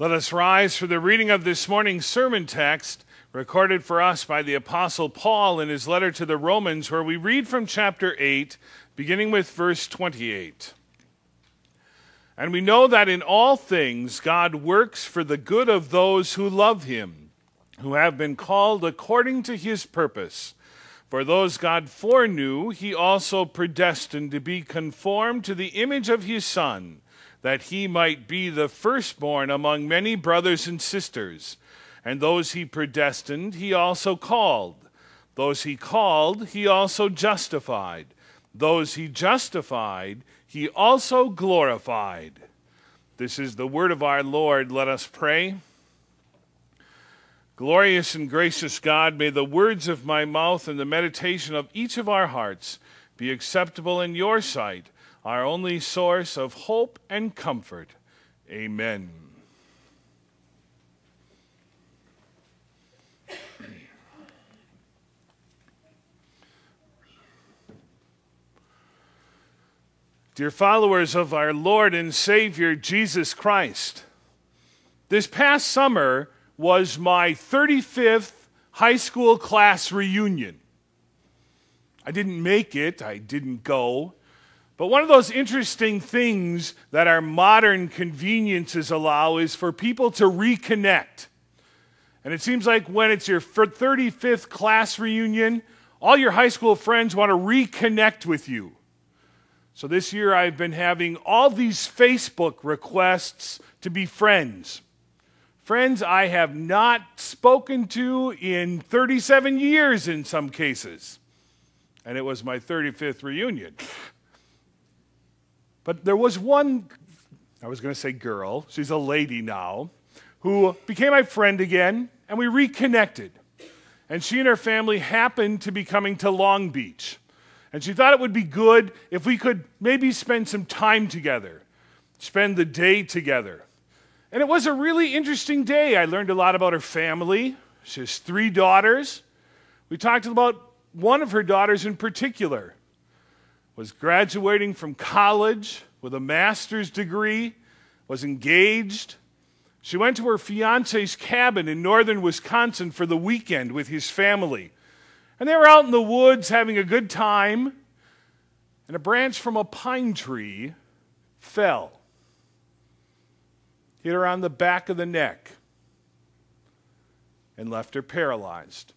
Let us rise for the reading of this morning's sermon text, recorded for us by the Apostle Paul in his letter to the Romans, where we read from chapter 8, beginning with verse 28. And we know that in all things God works for the good of those who love him, who have been called according to his purpose. For those God foreknew, he also predestined to be conformed to the image of his Son that he might be the firstborn among many brothers and sisters. And those he predestined, he also called. Those he called, he also justified. Those he justified, he also glorified. This is the word of our Lord. Let us pray. Glorious and gracious God, may the words of my mouth and the meditation of each of our hearts be acceptable in your sight our only source of hope and comfort. Amen. Dear followers of our Lord and Savior Jesus Christ, this past summer was my 35th high school class reunion. I didn't make it, I didn't go. But one of those interesting things that our modern conveniences allow is for people to reconnect. And it seems like when it's your 35th class reunion, all your high school friends want to reconnect with you. So this year I've been having all these Facebook requests to be friends. Friends I have not spoken to in 37 years in some cases. And it was my 35th reunion. But there was one, I was going to say girl, she's a lady now, who became my friend again, and we reconnected. And she and her family happened to be coming to Long Beach. And she thought it would be good if we could maybe spend some time together, spend the day together. And it was a really interesting day. I learned a lot about her family. She has three daughters. We talked about one of her daughters in particular was graduating from college with a master's degree, was engaged. She went to her fiance's cabin in northern Wisconsin for the weekend with his family. And they were out in the woods having a good time, and a branch from a pine tree fell, hit her on the back of the neck, and left her paralyzed.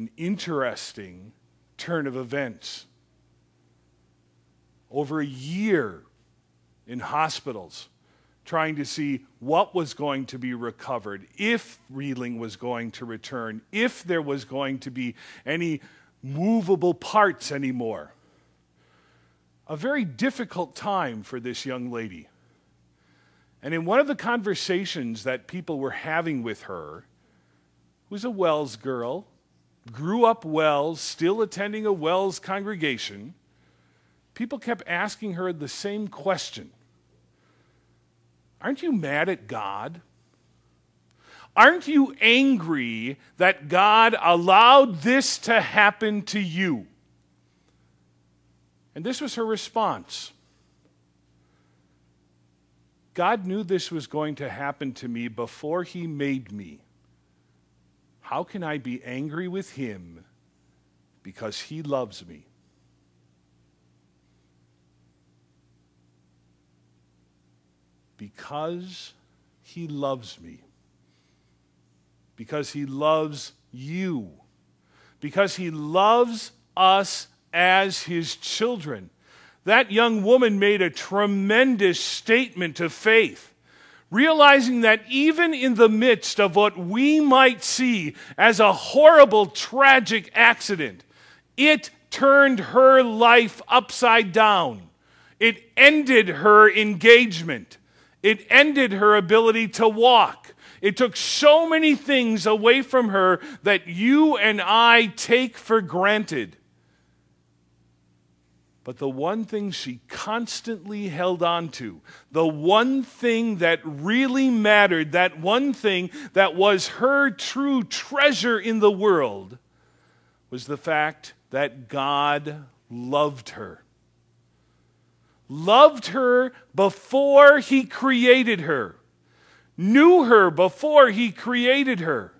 An interesting turn of events. Over a year in hospitals, trying to see what was going to be recovered, if reeling was going to return, if there was going to be any movable parts anymore. A very difficult time for this young lady. And in one of the conversations that people were having with her, was a WELS girl, grew up WELS, still attending a WELS congregation, people kept asking her the same question Aren't you mad at God? Aren't you angry that God allowed this to happen to you? And this was her response God knew this was going to happen to me before He made me. How can I be angry with him because he loves me? Because he loves me. Because he loves you. Because he loves us as his children. That young woman made a tremendous statement of faith realizing that even in the midst of what we might see as a horrible, tragic accident, it turned her life upside down. It ended her engagement. It ended her ability to walk. It took so many things away from her that you and I take for granted. But the one thing she constantly held on to, the one thing that really mattered, that one thing that was her true treasure in the world, was the fact that God loved her. loved her before he created her, knew her before he created her,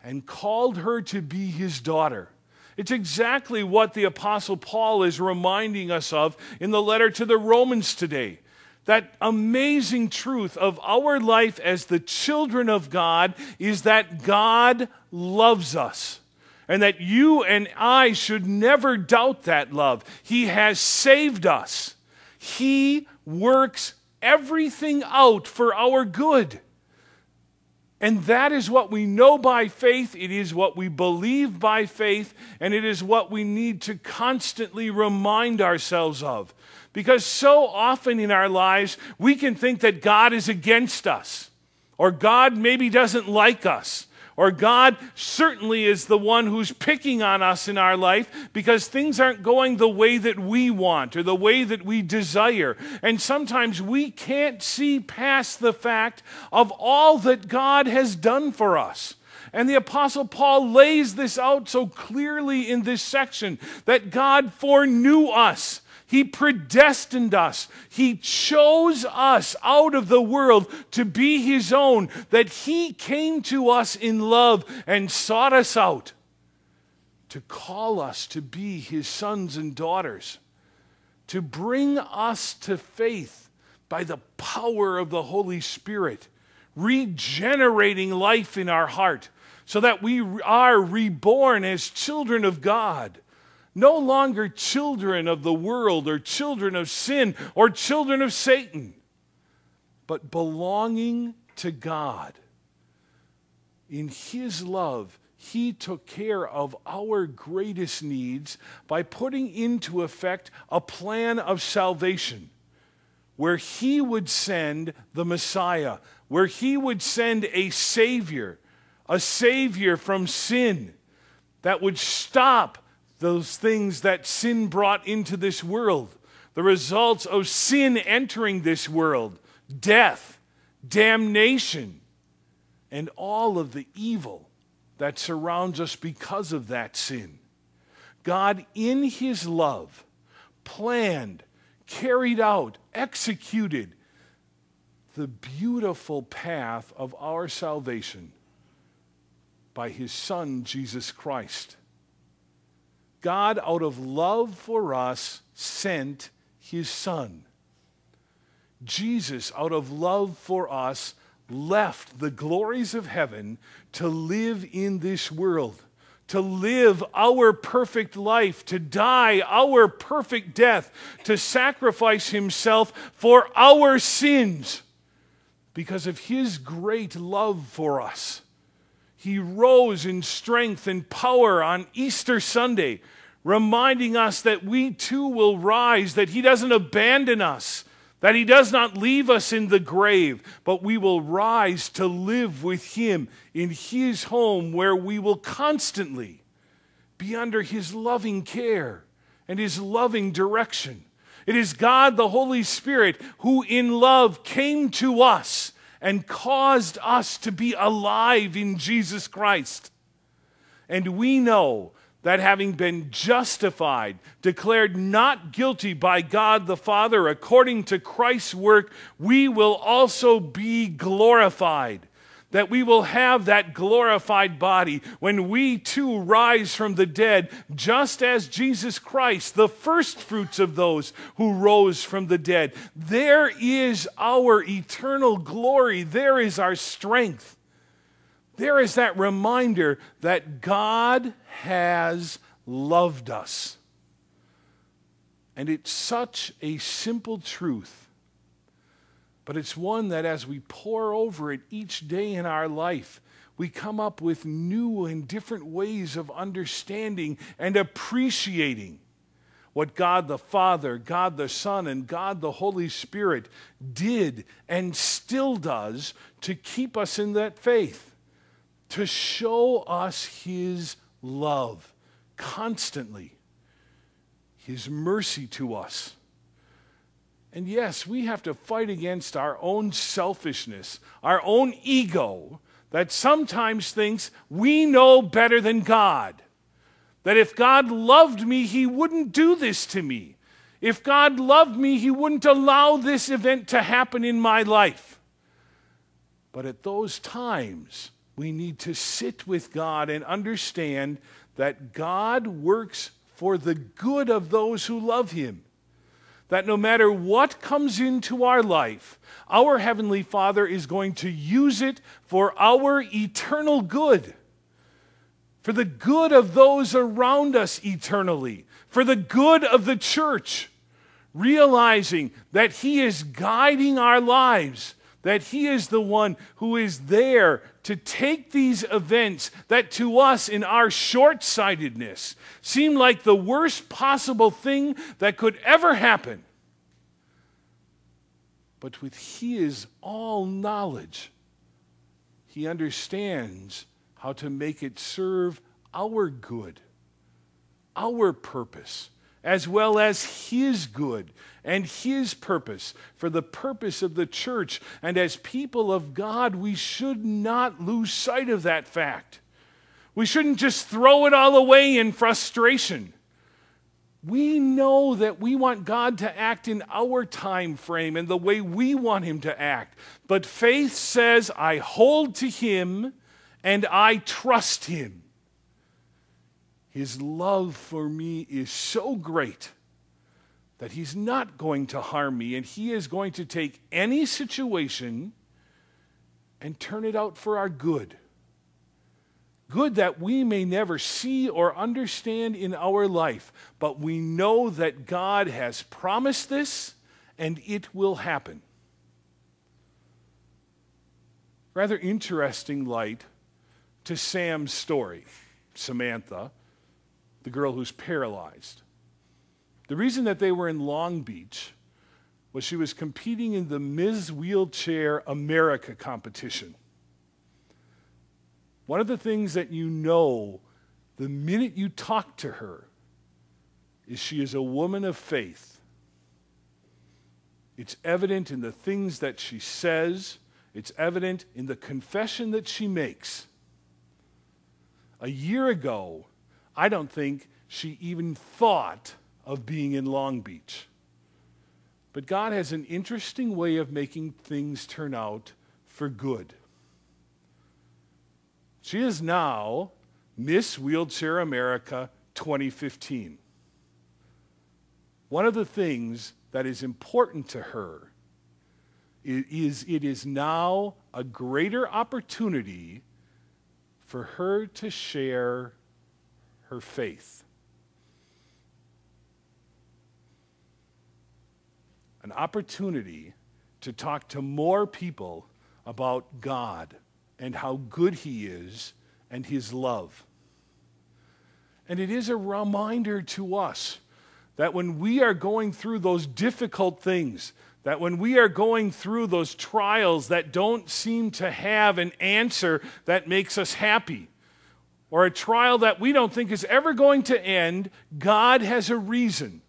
and called her to be his daughter. It's exactly what the Apostle Paul is reminding us of in the letter to the Romans today. That amazing truth of our life as the children of God is that God loves us. And that you and I should never doubt that love. He has saved us. He works everything out for our good. And that is what we know by faith. It is what we believe by faith. And it is what we need to constantly remind ourselves of. Because so often in our lives, we can think that God is against us, or God maybe doesn't like us, or God certainly is the one who's picking on us in our life because things aren't going the way that we want or the way that we desire. And sometimes we can't see past the fact of all that God has done for us. And the Apostle Paul lays this out so clearly in this section that God foreknew us he predestined us. He chose us out of the world to be His own, that He came to us in love and sought us out to call us to be His sons and daughters, to bring us to faith by the power of the Holy Spirit, regenerating life in our heart so that we are reborn as children of God no longer children of the world or children of sin or children of Satan, but belonging to God. In His love, He took care of our greatest needs by putting into effect a plan of salvation where He would send the Messiah, where He would send a Savior, a Savior from sin that would stop those things that sin brought into this world, the results of sin entering this world, death, damnation, and all of the evil that surrounds us because of that sin. God, in His love, planned, carried out, executed the beautiful path of our salvation by His Son, Jesus Christ. God, out of love for us, sent his Son. Jesus, out of love for us, left the glories of heaven to live in this world, to live our perfect life, to die our perfect death, to sacrifice himself for our sins because of his great love for us. He rose in strength and power on Easter Sunday, reminding us that we too will rise, that He doesn't abandon us, that He does not leave us in the grave, but we will rise to live with Him in His home where we will constantly be under His loving care and His loving direction. It is God, the Holy Spirit, who in love came to us and caused us to be alive in Jesus Christ. And we know that having been justified, declared not guilty by God the Father according to Christ's work, we will also be glorified that we will have that glorified body when we too rise from the dead, just as Jesus Christ, the first fruits of those who rose from the dead. There is our eternal glory, there is our strength. There is that reminder that God has loved us. And it's such a simple truth but it's one that as we pore over it each day in our life, we come up with new and different ways of understanding and appreciating what God the Father, God the Son, and God the Holy Spirit did and still does to keep us in that faith, to show us His love constantly, His mercy to us and yes, we have to fight against our own selfishness, our own ego that sometimes thinks we know better than God. That if God loved me, he wouldn't do this to me. If God loved me, He wouldn't allow this event to happen in my life. But at those times, we need to sit with God and understand that God works for the good of those who love Him. That no matter what comes into our life, our Heavenly Father is going to use it for our eternal good, for the good of those around us eternally, for the good of the church, realizing that He is guiding our lives that He is the one who is there to take these events that to us, in our short sightedness, seem like the worst possible thing that could ever happen. But with His all knowledge, He understands how to make it serve our good, our purpose as well as His good and His purpose for the purpose of the church. And as people of God, we should not lose sight of that fact. We shouldn't just throw it all away in frustration. We know that we want God to act in our time frame and the way we want Him to act. But faith says, I hold to Him and I trust Him. His love for me is so great that He's not going to harm me, and He is going to take any situation and turn it out for our good. Good that we may never see or understand in our life, but we know that God has promised this and it will happen. Rather interesting light to Sam's story, Samantha the girl who's paralyzed. The reason that they were in Long Beach was she was competing in the Ms. Wheelchair America competition. One of the things that you know the minute you talk to her is she is a woman of faith. It's evident in the things that she says, it's evident in the confession that she makes. A year ago, I don't think she even thought of being in Long Beach. But God has an interesting way of making things turn out for good. She is now Miss Wheelchair America 2015. One of the things that is important to her is it is now a greater opportunity for her to share her faith. An opportunity to talk to more people about God and how good He is and His love. And it is a reminder to us that when we are going through those difficult things, that when we are going through those trials that don't seem to have an answer that makes us happy, or a trial that we don't think is ever going to end, God has a reason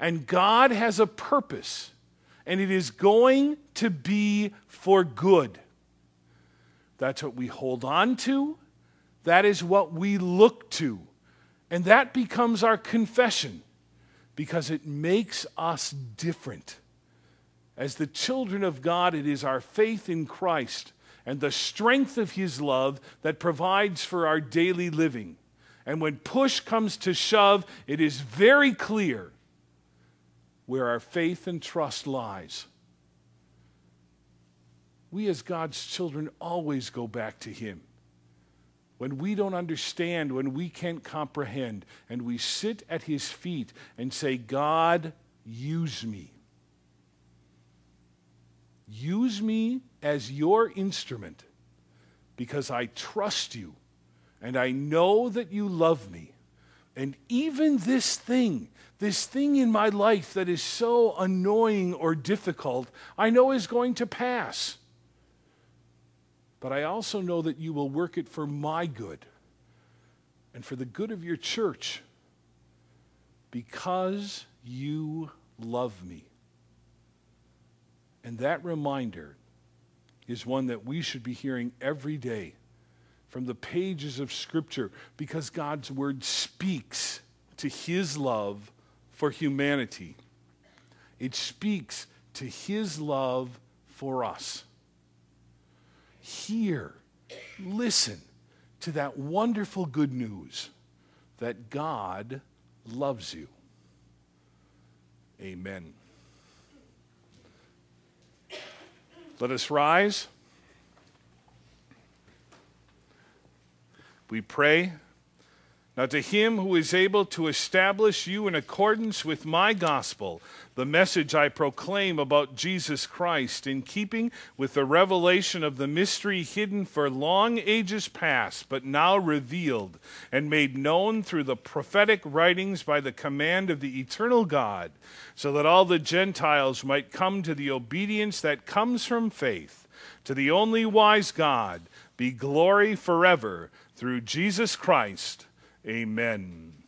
and God has a purpose, and it is going to be for good. That's what we hold on to, that is what we look to, and that becomes our confession because it makes us different. As the children of God, it is our faith in Christ and the strength of His love that provides for our daily living. And when push comes to shove, it is very clear where our faith and trust lies. We, as God's children, always go back to Him. When we don't understand, when we can't comprehend, and we sit at His feet and say, God, use me. Use me as your instrument because I trust you and I know that you love me. And even this thing, this thing in my life that is so annoying or difficult, I know is going to pass. But I also know that you will work it for my good and for the good of your church because you love me. And that reminder is one that we should be hearing every day from the pages of Scripture because God's Word speaks to His love for humanity. it speaks to his love for us. Hear, listen to that wonderful good news that God loves you. Amen. Let us rise. We pray. Now, to him who is able to establish you in accordance with my gospel, the message I proclaim about Jesus Christ, in keeping with the revelation of the mystery hidden for long ages past, but now revealed and made known through the prophetic writings by the command of the eternal God, so that all the Gentiles might come to the obedience that comes from faith. To the only wise God be glory forever through Jesus Christ. Amen.